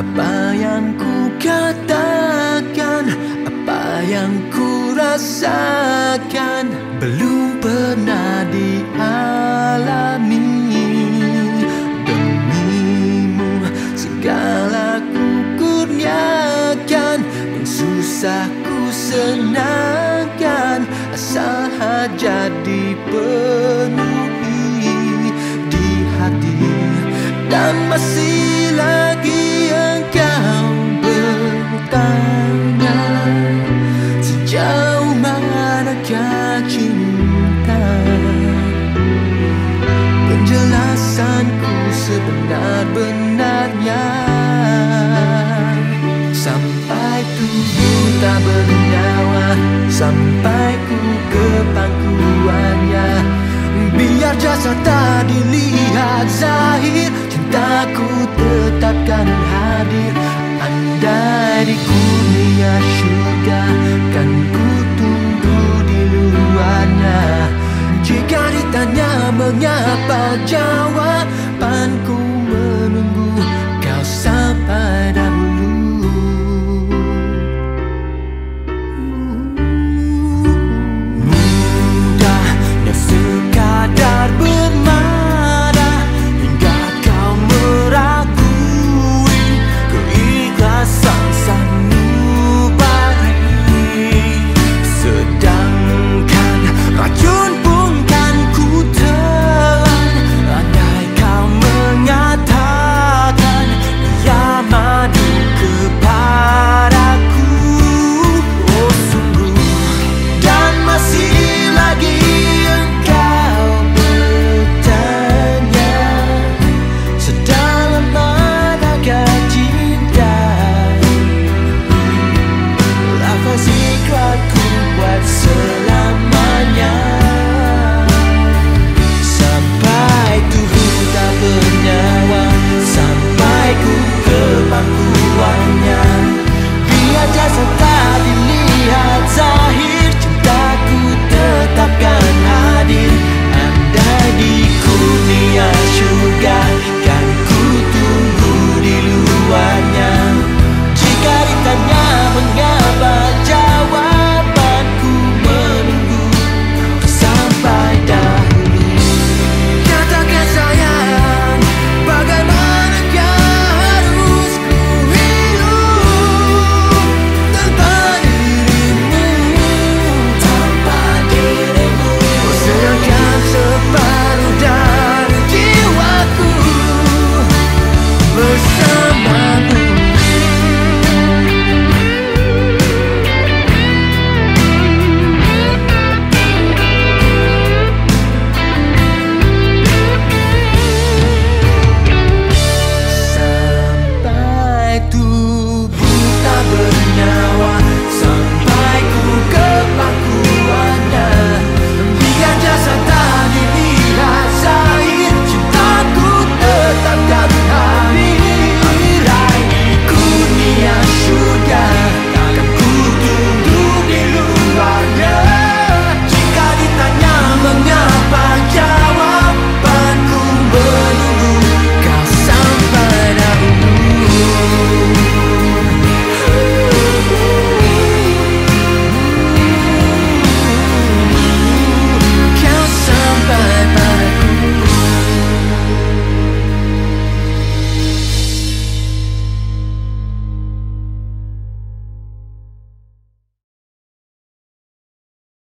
Apa yang ku katakan? Apa yang ku rasakan? Belum pernah dialami. Demimu segala ku kurniakan. Yang susah ku senangkan Asal hajat dipenuhi Dan masih lagi engkau bertanya Sejauh manakah cinta? Penjelasanku sebenar-benarnya Sampai tubuh tak bernyawa Sampai ku ke pangkuannya Biar jasa tak dilihat zahir Takut ku tetapkan hadir. Andai di dunia syurga Kan ku tunggu di luarnya. Jika ditanya mengapa jawabanku menunggu Kau sampai